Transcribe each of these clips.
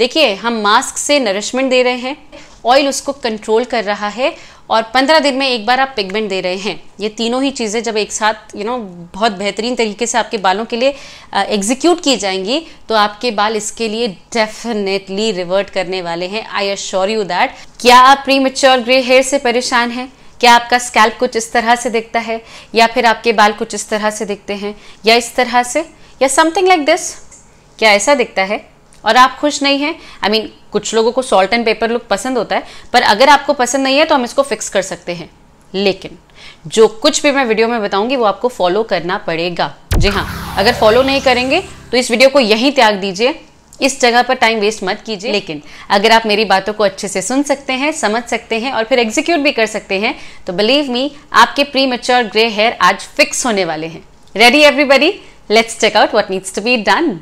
देखिए, हम मास्क से नरिशमेंट दे रहे हैं ऑयल उसको कंट्रोल कर रहा है और पंद्रह दिन में एक बार आप पिगमेंट दे रहे हैं। ये तीनों ही चीज़ें जब एक साथ यू नो बहुत बेहतरीन तरीके से आपके बालों के लिए एग्जीक्यूट की जाएँगी तो आपके बाल इसके लिए डेफिनेटली रिवर्ट करने वाले हैं। आई अश्योर यू दैट क्या आप प्री मेच्योर ग्रे हेयर से परेशान हैं? क्या आपका स्कैल्प कुछ इस तरह से दिखता है? या फिर आपके बाल कुछ इस तरह से दिखते हैं? या इस तरह से? या समथिंग लाइक दिस क्या ऐसा दिखता है? और आप खुश नहीं हैं। आई मीन कुछ लोगों को सॉल्ट एंड पेपर लुक पसंद होता है, पर अगर आपको पसंद नहीं है तो हम इसको फिक्स कर सकते हैं। लेकिन, जो कुछ भी मैं वीडियो में बताऊँगी, वो आपको फॉलो करना पड़ेगा। जी हाँ अगर फॉलो नहीं करेंगे तो इस वीडियो को यहीं त्याग दीजिए। इस जगह पर टाइम वेस्ट मत कीजिए। लेकिन, अगर आप मेरी बातों को अच्छे से सुन सकते हैं, समझ सकते हैं और फिर एग्जीक्यूट भी कर सकते हैं तो बिलीव मी आपके प्री मेच्योर ग्रे हेयर आज फिक्स होने वाले हैं। Ready everybody let's check out what needs to be done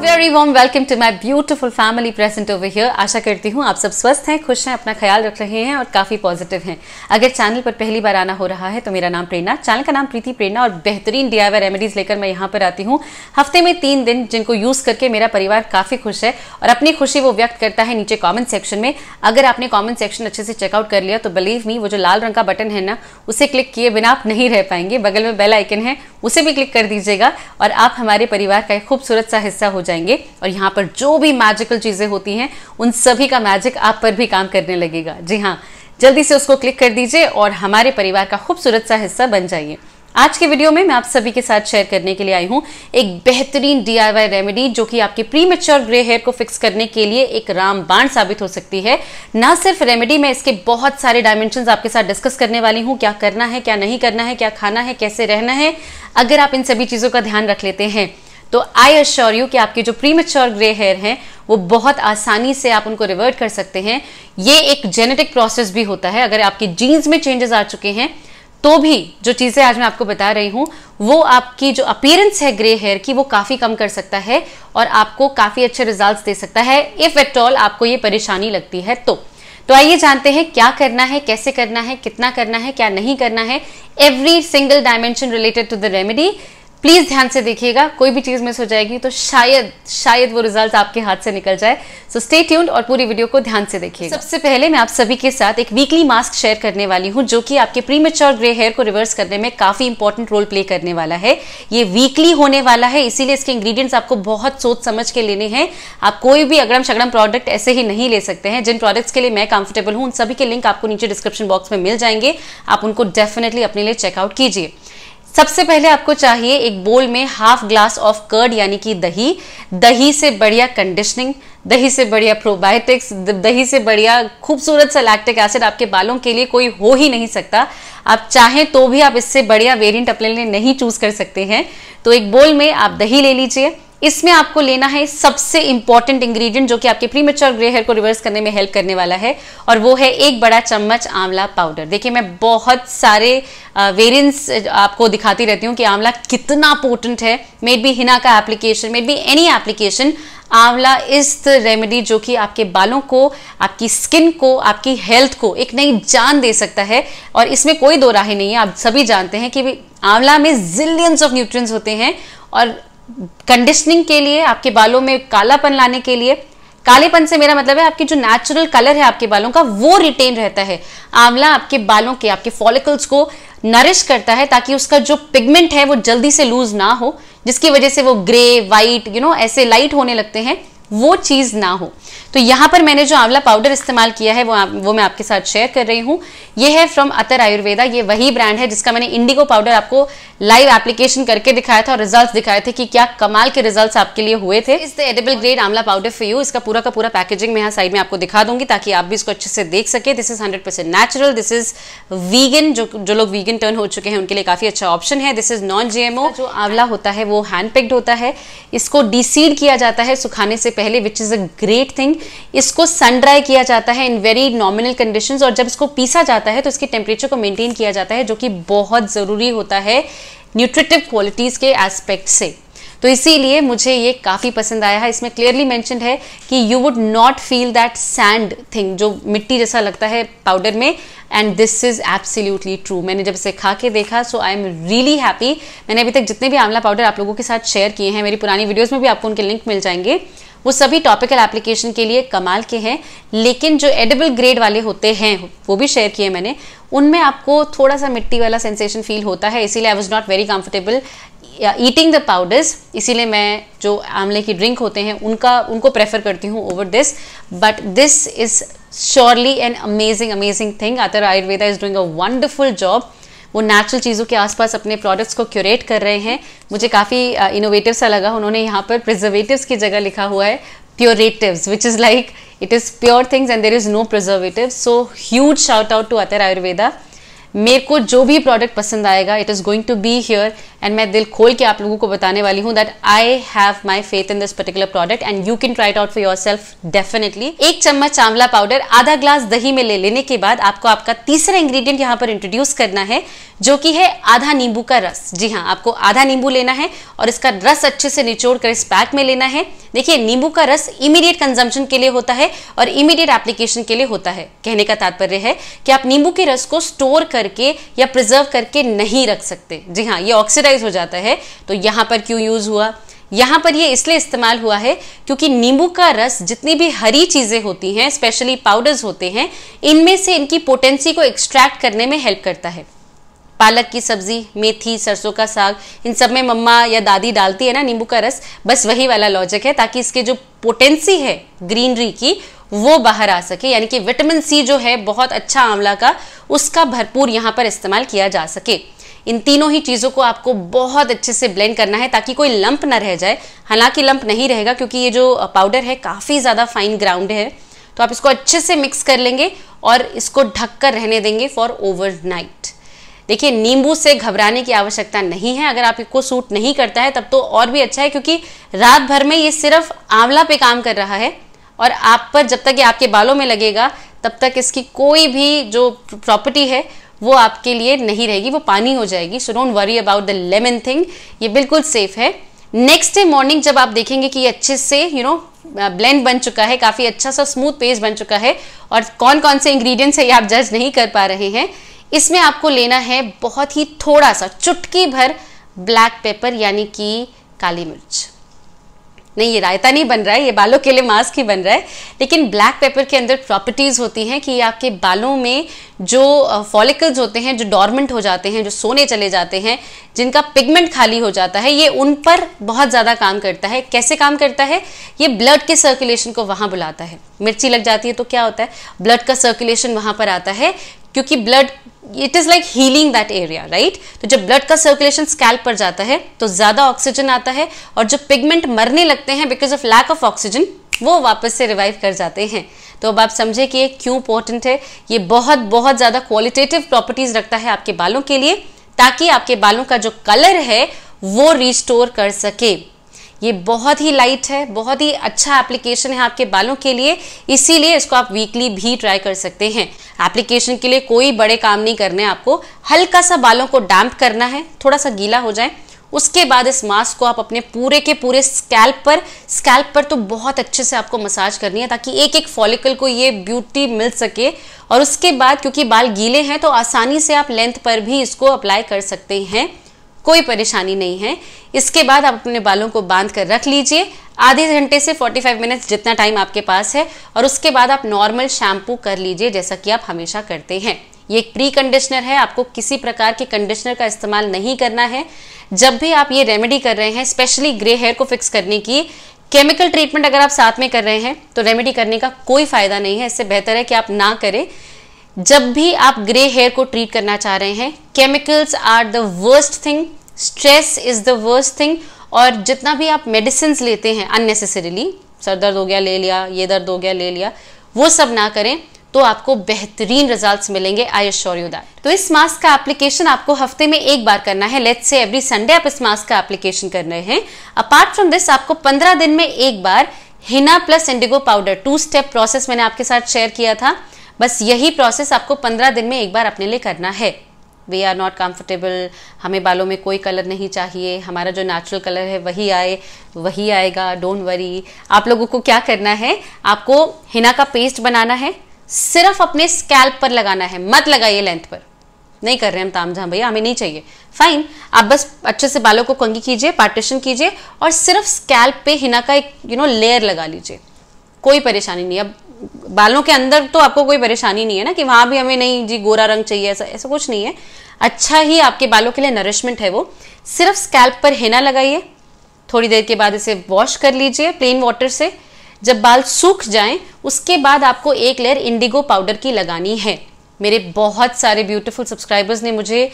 very warm welcome to my beautiful family present over here आशा करती हूँ आप सब स्वस्थ हैं, खुश हैं, अपना ख्याल रख रहे हैं और काफ़ी पॉजिटिव हैं। अगर चैनल पर पहली बार आना हो रहा है तो मेरा नाम प्रेरणा चैनल का नाम प्रीति प्रेरणा और बेहतरीन डी रेमेडीज लेकर मैं यहाँ पर आती हूँ। हफ़्ते में तीन दिन जिनको यूज़ करके मेरा परिवार काफ़ी खुश है और अपनी खुशी वो व्यक्त करता है नीचे कॉमेंट सेक्शन में। अगर आपने कॉमेंट सेक्शन अच्छे से चेकआउट कर लिया तो बिलीव मी वो जो लाल रंग का बटन है ना, उसे क्लिक किए बिना आप नहीं रह पाएँगे। बगल में बेल आइकन है, उसे भी क्लिक कर दीजिएगा और आप हमारे परिवार का एक खूबसूरत सा हिस्सा हो जाएँगे और यहाँ पर जो भी मैजिकल चीज़ें होती हैं, उन सभी का मैजिक आप पर भी काम करने लगेगा। जी हाँ जल्दी से उसको क्लिक कर दीजिए और हमारे परिवार का खूबसूरत सा हिस्सा बन जाइए। आज के वीडियो में मैं आप सभी के साथ शेयर करने के लिए आई हूँ एक बेहतरीन डीआईवाई रेमेडी जो कि आपके प्री मेच्योर ग्रे हेयर को फिक्स करने के लिए एक रामबाण साबित हो सकती है। ना सिर्फ़ रेमेडी में इसके बहुत सारे डायमेंशन आपके साथ डिस्कस करने वाली हूँ, क्या करना है, क्या नहीं करना है, क्या खाना है, कैसे रहना है। अगर आप इन सभी चीज़ों का ध्यान रख लेते हैं तो आई अश्योर यू कि आपके जो प्री मेच्योर ग्रे हेयर हैं, वो बहुत आसानी से आप उनको रिवर्ट कर सकते हैं। ये एक जेनेटिक प्रोसेस भी होता है। अगर आपके जीन्स में चेंजेस आ चुके हैं तो भी जो चीज़ें आज मैं आपको बता रही हूँ, वो आपकी जो अपीयरेंस है ग्रे हेयर की, वो काफ़ी कम कर सकता है और आपको काफ़ी अच्छे रिजल्ट्स दे सकता है। इफ़ एट ऑल आपको ये परेशानी लगती है तो। तो आइए जानते हैं क्या करना है, कैसे करना है, कितना करना है, क्या नहीं करना है। Every single dimension related to the remedy please ध्यान से देखिएगा, कोई भी चीज़ मिस हो जाएगी तो शायद शायद वो रिज़ल्ट आपके हाथ से निकल जाए। सो स्टे ट्यून्ड और पूरी वीडियो को ध्यान से देखिएगा। सबसे पहले मैं आप सभी के साथ एक वीकली मास्क शेयर करने वाली हूँ, जो कि आपके प्री मेच्योर ग्रे हेयर को रिवर्स करने में काफ़ी इंपॉर्टेंट रोल प्ले करने वाला है। ये वीकली होने वाला है, इसीलिए इसके इंग्रीडियंट्स आपको बहुत सोच समझ के लेने हैं। आप कोई भी अगड़म शगड़म प्रोडक्ट ऐसे ही नहीं ले सकते हैं। जिन प्रोडक्ट्स के लिए मैं कंफर्टेबल हूँ, उन सभी के लिंक आपको नीचे डिस्क्रिप्शन बॉक्स में मिल जाएँगे। आप उनको डेफिनेटली अपने लिए चेकआउट कीजिए। सबसे पहले आपको चाहिए एक बोल में हाफ़ ग्लास ऑफ़ कर्ड यानी कि दही। दही से बढ़िया कंडीशनिंग दही से बढ़िया प्रोबायोटिक्स दही से बढ़िया खूबसूरत सा लैक्टिक एसिड आपके बालों के लिए कोई हो ही नहीं सकता। आप चाहें तो भी आप इससे बढ़िया वेरिएंट अपने लिए नहीं चूज़ कर सकते हैं। तो एक बोल में आप दही ले लीजिए। इसमें आपको लेना है सबसे इंपॉर्टेंट इंग्रेडिएंट जो कि आपके प्रीमेच्योर ग्रे हेयर को रिवर्स करने में हेल्प करने वाला है, और वो है एक बड़ा चम्मच आंवला पाउडर देखिए, मैं बहुत सारे वेरिएंट्स आपको दिखाती रहती हूँ कि आंवला कितना पोटेंट है। मेड बी हिना का application maybe any application amla इस रेमेडी जो कि आपके बालों को, आपकी स्किन को, आपकी हेल्थ को एक नई जान दे सकता है। और इसमें कोई दो राहें नहीं है। आप सभी जानते हैं कि आंवला में जिलियंस ऑफ़ न्यूट्रिएंट्स होते हैं, और कंडीशनिंग के लिए, आपके बालों में कालापन लाने के लिए। कालेपन से मेरा मतलब है, आपकी जो नेचुरल कलर है आपके बालों का, वो रिटेन रहता है। आंवला आपके बालों के, आपके फॉलिकल्स को नरिश करता है ताकि उसका जो पिगमेंट है, वो जल्दी से लूज ना हो, जिसकी वजह से वो ग्रे वाइट यू नो ऐसे लाइट होने लगते हैं। वो चीज़ ना हो। तो यहाँ पर मैंने जो आंवला पाउडर इस्तेमाल किया है वो वो मैं आपके साथ शेयर कर रही हूँ। ये है फ्रॉम अतर आयुर्वेदा ये वही ब्रांड है जिसका मैंने इंडिगो पाउडर आपको लाइव एप्लीकेशन करके दिखाया था और रिजल्ट्स दिखाए थे कि क्या कमाल के रिजल्ट्स आपके लिए हुए थे। इस the edible grade amla powder for you इसका पूरा का पूरा पैकेजिंग मैं यहाँ साइड में आपको दिखा दूँगी ताकि आप भी इसको अच्छे से देख सके। This is hundred percent natural this is vegan जो जो लोग वीगन टर्न हो चुके हैं उनके लिए काफ़ी अच्छा ऑप्शन है। दिस इज़ नॉन जीएमओ जो आंवला होता है वो हैंड पिक्ड होता है। इसको डिसीड किया जाता है सुखाने से पहले which is a great thing इसको सन ड्राई किया जाता है इन वेरी नॉमिनल कंडीशंस और जब इसको पीसा जाता है तो इसके टेम्परेचर को मेंटेन किया जाता है, जो कि बहुत ज़रूरी होता है न्यूट्रिटिव क्वालिटीज़ के एस्पेक्ट से। तो इसीलिए मुझे ये काफ़ी पसंद आया है। इसमें क्लियरली मैंशनड है कि you would not feel that sand thing जो मिट्टी जैसा लगता है पाउडर में and this is absolutely true मैंने जब इसे खा के देखा so I am really happy मैंने अभी तक जितने भी आंवला पाउडर आप लोगों के साथ शेयर किए हैं, मेरी पुरानी वीडियोज़ में भी आपको उनके लिंक मिल जाएँगे। वो सभी टॉपिकल एप्लीकेशन के लिए कमाल के हैं, लेकिन जो एडिबल ग्रेड वाले होते हैं, वो भी शेयर किए मैंने, उनमें आपको थोड़ा सा मिट्टी वाला सेंसेशन फील होता है, इसीलिए I was not very comfortable eating the powders इसीलिए मैं जो आंवले की ड्रिंक होते हैं, उनका, उनको प्रेफर करती हूँ over this but this is surely an amazing amazing thing Atar Ayurveda is doing a wonderful job वो नेचुरल चीज़ों के आसपास अपने प्रोडक्ट्स को क्यूरेट कर रहे हैं। मुझे काफ़ी इनोवेटिव सा लगा। उन्होंने यहाँ पर प्रिजर्वेटिव्स की जगह लिखा हुआ है puratives which is like it is pure things and there is no preservative so huge shout out to Atar Ayurveda मेरे को जो भी प्रोडक्ट पसंद आएगा it is going to be here and मैं दिल खोल के आप लोगों को बताने वाली हूँ that I have my faith in this particular product and you can try out for yourself definitely एक चम्मच आंवला पाउडर आधा ग्लास दही में ले लेने के बाद आपको आपका तीसरा इंग्रेडिएंट यहाँ पर इंट्रोड्यूस करना है, जो कि है आधा नींबू का रस। जी हाँ आपको आधा नींबू लेना है, और इसका रस अच्छे से निचोड़ कर इस पैक में लेना है। देखिए, नींबू का रस इमीडिएट कंजम्पशन के लिए होता है, और इमीडिएट एप्लीकेशन के लिए होता है। कहने का तात्पर्य है कि आप नींबू के रस को स्टोर करके या प्रिजर्व करके नहीं रख सकते। जी हाँ ये ऑक्सीडाइज हो जाता है तो यहाँ पर क्यों यूज़ हुआ? यहाँ पर ये इसलिए इस्तेमाल हुआ है क्योंकि नींबू का रस जितनी भी हरी चीज़ें होती हैं स्पेशली पाउडर्स होते हैं, इनमें से इनकी पोटेंसी को एक्सट्रैक्ट करने में हेल्प करता है। पालक की सब्ज़ी, मेथी, सरसों का साग, इन सब में मम्मा या दादी डालती है ना नींबू का रस, बस वही वाला लॉजिक है, ताकि इसके जो पोटेंसी है ग्रीनरी की, वो बाहर आ सके, यानी कि विटामिन सी जो है, बहुत अच्छा आंवला का, उसका भरपूर यहाँ पर इस्तेमाल किया जा सके। इन तीनों ही चीज़ों को आपको बहुत अच्छे से ब्लेंड करना है, ताकि कोई लंप ना रह जाए। हालाँकि लंप नहीं रहेगा, क्योंकि ये जो पाउडर है, काफ़ी ज़्यादा फाइन ग्राउंड है। तो आप इसको अच्छे से मिक्स कर लेंगे और इसको ढक कर रहने देंगे फॉर ओवर नाइट देखिए, नींबू से घबराने की आवश्यकता नहीं है। अगर आपको सूट नहीं करता है, तब तो और भी अच्छा है, क्योंकि रात भर में ये सिर्फ़ आंवला पे काम कर रहा है और आप पर जब तक ये आपके बालों में लगेगा, तब तक इसकी कोई भी जो प्रॉपर्टी है, वो आपके लिए नहीं रहेगी, वो पानी हो जाएगी। So don't worry about the lemon thing ये बिल्कुल सेफ़ है। नेक्स्ट डे मॉर्निंग जब आप देखेंगे कि ये अच्छे से यू नो ब्लेंड बन चुका है, काफ़ी अच्छा सा स्मूथ पेस्ट बन चुका है, और कौन कौन से इंग्रेडिएंट्स है, ये आप जज नहीं कर पा रहे हैं। इसमें आपको लेना है बहुत ही थोड़ा सा, चुटकी भर ब्लैक पेपर यानी कि काली मिर्च। नहीं, ये रायता नहीं बन रहा है, ये बालों के लिए मास्क ही बन रहा है। लेकिन ब्लैक पेपर के अंदर प्रॉपर्टीज़ होती हैं कि आपके बालों में जो फॉलिकल्स होते हैं, जो डॉर्मेंट हो जाते हैं, जो सोने चले जाते हैं, जिनका पिगमेंट खाली हो जाता है, ये उन पर बहुत ज़्यादा काम करता है। कैसे काम करता है? ये ब्लड के सर्कुलेशन को वहाँ बुलाता है। मिर्ची लग जाती है तो क्या होता है? ब्लड का सर्कुलेशन वहाँ पर आता है क्योंकि blood it is like healing that area right तो जब ब्लड का सर्कुलेशन स्कैल्प पर जाता है तो ज़्यादा ऑक्सीजन आता है, और जो पिगमेंट मरने लगते हैं because of lack of oxygen वो वापस से रिवाइव कर जाते हैं। तो अब आप समझे कि ये क्यों इंपॉर्टेंट है? ये बहुत बहुत ज़्यादा क्वालिटेटिव प्रॉपर्टीज़ रखता है आपके बालों के लिए, ताकि आपके बालों का जो कलर है, वो रिस्टोर कर सके। ये बहुत ही लाइट है, बहुत ही अच्छा एप्लीकेशन है आपके बालों के लिए, इसीलिए इसको आप वीकली भी ट्राई कर सकते हैं। एप्लीकेशन के लिए कोई बड़े काम नहीं करने आपको। हल्का सा बालों को डैम्प करना है, थोड़ा सा गीला हो जाए, उसके बाद इस मास्क को आप अपने पूरे के पूरे स्कैल्प पर स्कैल्प पर तो बहुत अच्छे से आपको मसाज करनी है ताकि एक एक फॉलिकल को ये ब्यूटी मिल सके। और उसके बाद, क्योंकि बाल गीले हैं तो आसानी से आप लेंथ पर भी इसको अप्लाई कर सकते हैं। कोई परेशानी नहीं है। इसके बाद आप अपने बालों को बाँध कर रख लीजिए। आधे घंटे से 45 मिनट्स जितना टाइम आपके पास है और उसके बाद आप नॉर्मल शैम्पू कर लीजिए जैसा कि आप हमेशा करते हैं। ये एक प्री कंडीशनर है, आपको किसी प्रकार के कंडीशनर का इस्तेमाल नहीं करना है। जब भी आप ये रेमेडी कर रहे हैं स्पेशली ग्रे हेयर को फिक्स करने की केमिकल ट्रीटमेंट अगर आप साथ में कर रहे हैं तो रेमेडी करने का कोई फ़ायदा नहीं है। इससे बेहतर है कि आप ना करें। जब भी आप ग्रे हेयर को ट्रीट करना चाह रहे हैं chemicals are the worst thing stress is the worst thing और जितना भी आप मेडिसिन लेते हैं अननेसेसरीली सर दर्द हो गया, ले लिया, ये दर्द हो गया, ले लिया, वो सब ना करें तो आपको बेहतरीन रिजल्ट्स मिलेंगे आई एश्योर यू दैट तो इस मास्क का एप्लीकेशन आपको हफ़्ते में एक बार करना है लेट्स से एवरी संडे आप इस मास्क का एप्लीकेशन कर रहे हैं। अपार्ट फ्रॉम दिस आपको पंद्रह दिन में एक बार henna plus indigo powder two step process मैंने आपके साथ शेयर किया था। बस यही प्रोसेस आपको पंद्रह दिन में एक बार अपने लिए करना है। वी आर नॉट कम्फर्टेबल हमें बालों में कोई कलर नहीं चाहिए, हमारा जो नेचुरल कलर है वही आए, वही आएगा डोंट वरी आप लोगों को क्या करना है? आपको हिना का पेस्ट बनाना है, सिर्फ़ अपने स्कैल्प पर लगाना है, मत लगाइए लेंथ पर। नहीं कर रहे हम ताम झाम भैया, हमें नहीं चाहिए। फाइन आप बस अच्छे से बालों को कंगी कीजिए पार्टीशन कीजिए और सिर्फ़ स्कैल्प पे हिना का एक यू नो लेयर लगा लीजिए। कोई परेशानी नहीं। अब बालों के अंदर तो आपको कोई परेशानी नहीं है ना कि वहाँ भी हमें नहीं जी गोरा रंग चाहिए ऐसा ऐसा कुछ नहीं है। अच्छा ही आपके बालों के लिए नरिशमेंट है वो। सिर्फ़ स्कैल्प पर हिना लगाइए थोड़ी देर के बाद इसे वॉश कर लीजिए प्लेन वाटर से। जब बाल सूख जाएँ उसके बाद आपको एक लेयर इंडिगो पाउडर की लगानी है। मेरे बहुत सारे ब्यूटीफुल सब्सक्राइबर्स ने मुझे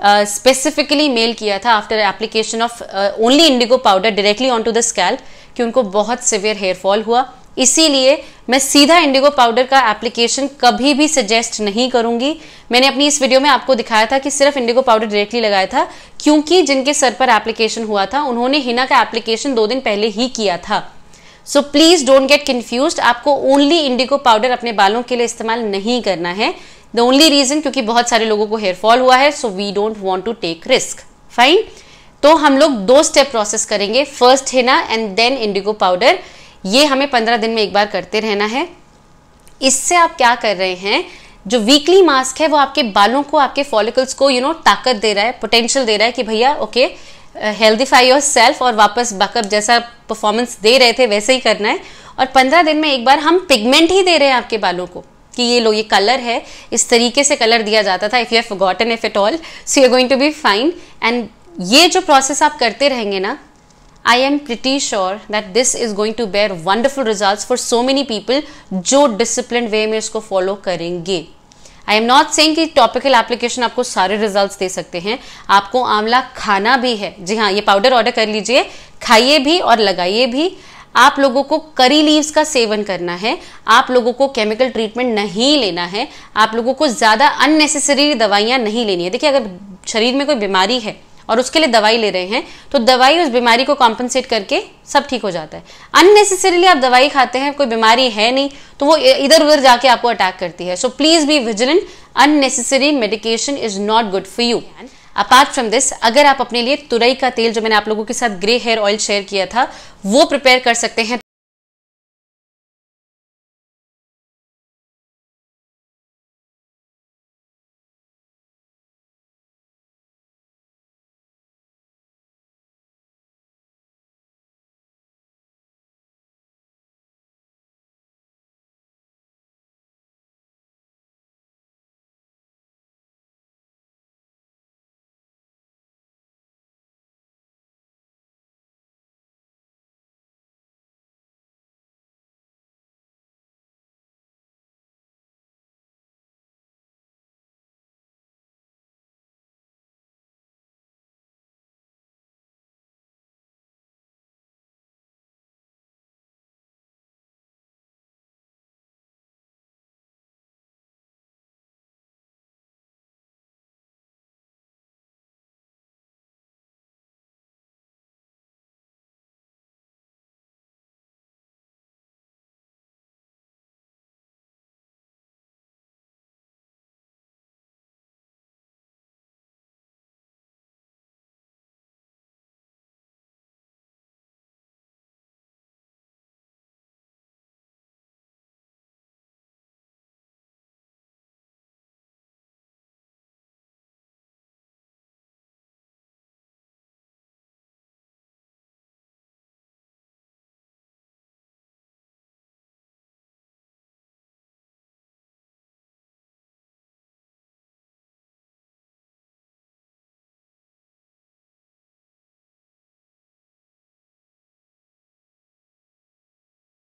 स्पेसिफिकली uh, मेल किया था after application of only indigo powder directly on to the scalp कि उनको बहुत सिवियर हेयर फॉल हुआ। इसीलिए मैं सीधा इंडिगो पाउडर का एप्लीकेशन कभी भी सजेस्ट नहीं करूँगी। मैंने अपनी इस वीडियो में आपको दिखाया था कि सिर्फ़ इंडिगो पाउडर डायरेक्टली लगाया था, क्योंकि जिनके सर पर एप्लीकेशन हुआ था, उन्होंने हिना का एप्लीकेशन दो दिन पहले ही किया था। So please don't get confuse आपको ओनली इंडिगो पाउडर अपने बालों के लिए इस्तेमाल नहीं करना है। द ओनली रीजन क्योंकि बहुत सारे लोगों को हेयर फॉल हुआ है so we don't want to take risk fine तो हम लोग दो स्टेप प्रोसेस करेंगे। First henna and then indigo powder. ये हमें पंद्रह दिन में एक बार करते रहना है। इससे आप क्या कर रहे हैं जो वीकली मास्क है वो आपके बालों को आपके फॉलिकल्स को यू you नो know, ताकत दे रहा है पोटेंशियल दे रहा है कि भैया ओके हेल्दीफाई योर सेल्फ और वापस बकअप जैसा परफॉर्मेंस दे रहे थे वैसे ही करना है। और पंद्रह दिन में एक बार हम पिगमेंट ही दे रहे हैं आपके बालों को कि ये लो ये कलर है इस तरीके से कलर दिया जाता था if you have forgotten if it all so you going to be fine and ये जो प्रोसेस आप करते रहेंगे ना I am pretty sure that this is going to bear wonderful result for so many people जो discipline way में इसको follow करेंगे। आई एम नॉट सेइंग कि टॉपिकल एप्लीकेशन आपको सारे रिजल्ट्स दे सकते हैं। आपको आंवला खाना भी है। जी हाँ ये पाउडर ऑर्डर कर लीजिए, खाइए भी और लगाइए भी। आप लोगों को करी लीव्स का सेवन करना है। आप लोगों को केमिकल ट्रीटमेंट नहीं लेना है। आप लोगों को ज़्यादा अननेसेसरी दवाइयाँ नहीं लेनी है। देखिए, अगर शरीर में कोई बीमारी है और उसके लिए दवाई ले रहे हैं तो दवाई उस बीमारी को कॉम्पनसेट करके सब ठीक हो जाता है। अननेसेसरीली आप दवाई खाते हैं, कोई बीमारी है नहीं तो वो इधर उधर जाके आपको अटैक करती है। So please be vigilant unnecessary medication is not good for you apart from this अगर आप अपने लिए तुरई का तेल जो मैंने आप लोगों के साथ ग्रे हेयर ऑयल शेयर किया था, वो प्रिपेयर कर सकते हैं।